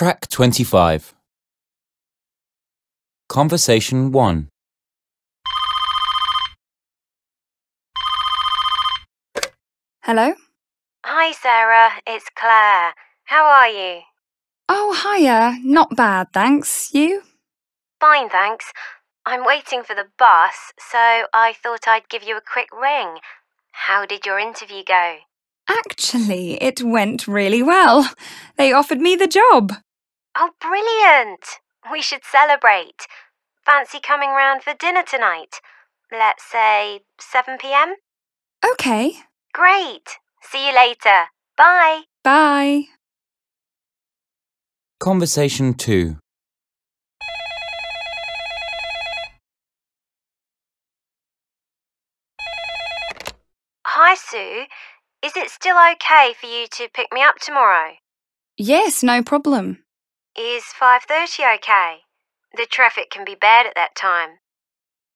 Track 25. Conversation 1. Hello? Hi, Sarah. It's Claire. How are you? Oh, hiya. Not bad, thanks. You? Fine, thanks. I'm waiting for the bus, so I thought I'd give you a quick ring. How did your interview go? Actually, it went really well. They offered me the job. Oh, brilliant! We should celebrate. Fancy coming round for dinner tonight? Let's say 7 pm? Okay. Great! See you later. Bye! Bye. Conversation 2. Hi, Sue. Is it still okay for you to pick me up tomorrow? Yes, no problem. Is 5:30 okay? The traffic can be bad at that time.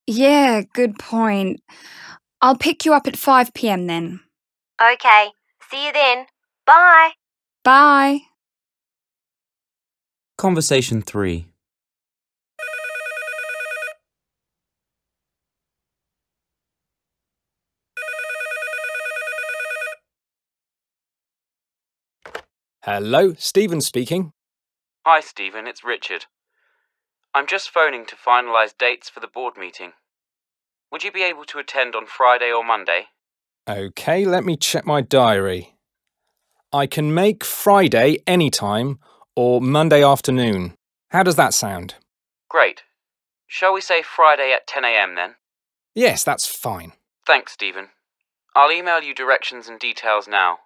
Yeah, good point. I'll pick you up at 5 pm then. Okay. See you then. Bye. Bye. Conversation 3. Hello, Stephen speaking. Hi, Stephen. It's Richard. I'm just phoning to finalise dates for the board meeting. Would you be able to attend on Friday or Monday? Okay, let me check my diary. I can make Friday anytime or Monday afternoon. How does that sound? Great. Shall we say Friday at 10am then? Yes, that's fine. Thanks, Stephen. I'll email you directions and details now.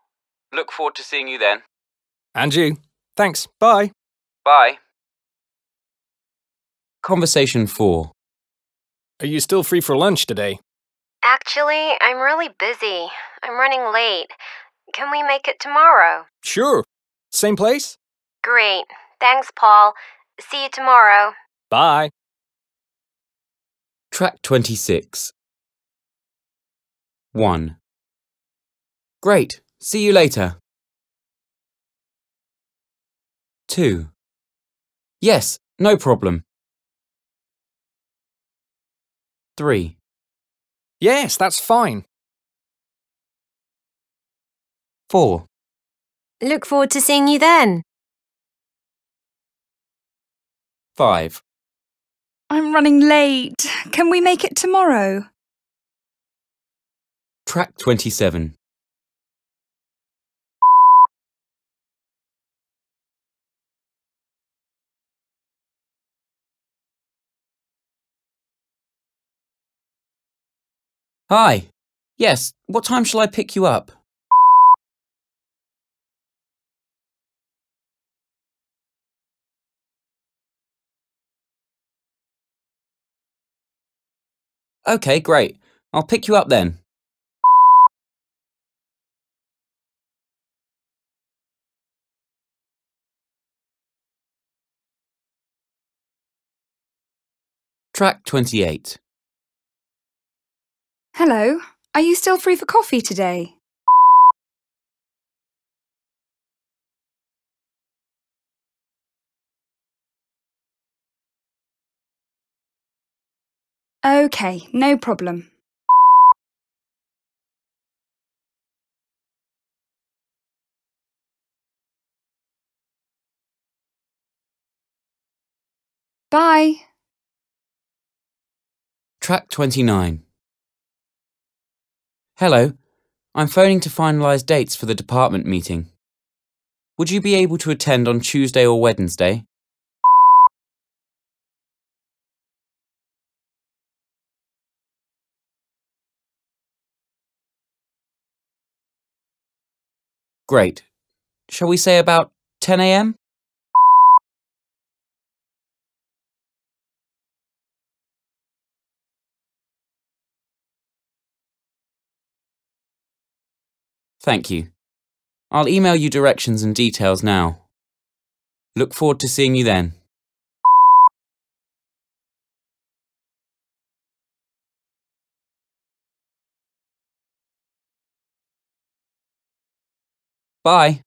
Look forward to seeing you then. And you. Thanks. Bye. Bye. Conversation 4. Are you still free for lunch today? Actually, I'm really busy. I'm running late. Can we make it tomorrow? Sure. Same place? Great. Thanks, Paul. See you tomorrow. Bye. Track 26. 1. Great. See you later. 2. Yes, no problem. 3. Yes, that's fine. 4. Look forward to seeing you then. 5. I'm running late. Can we make it tomorrow? Track 27. Hi. Yes, what time shall I pick you up? Okay, great. I'll pick you up then. Track 28. Hello. Are you still free for coffee today? Okay, no problem. Bye. Track 29. Hello. I'm phoning to finalise dates for the department meeting. Would you be able to attend on Tuesday or Wednesday? Great. Shall we say about 10 Thank you. I'll email you directions and details now. Look forward to seeing you then. Bye.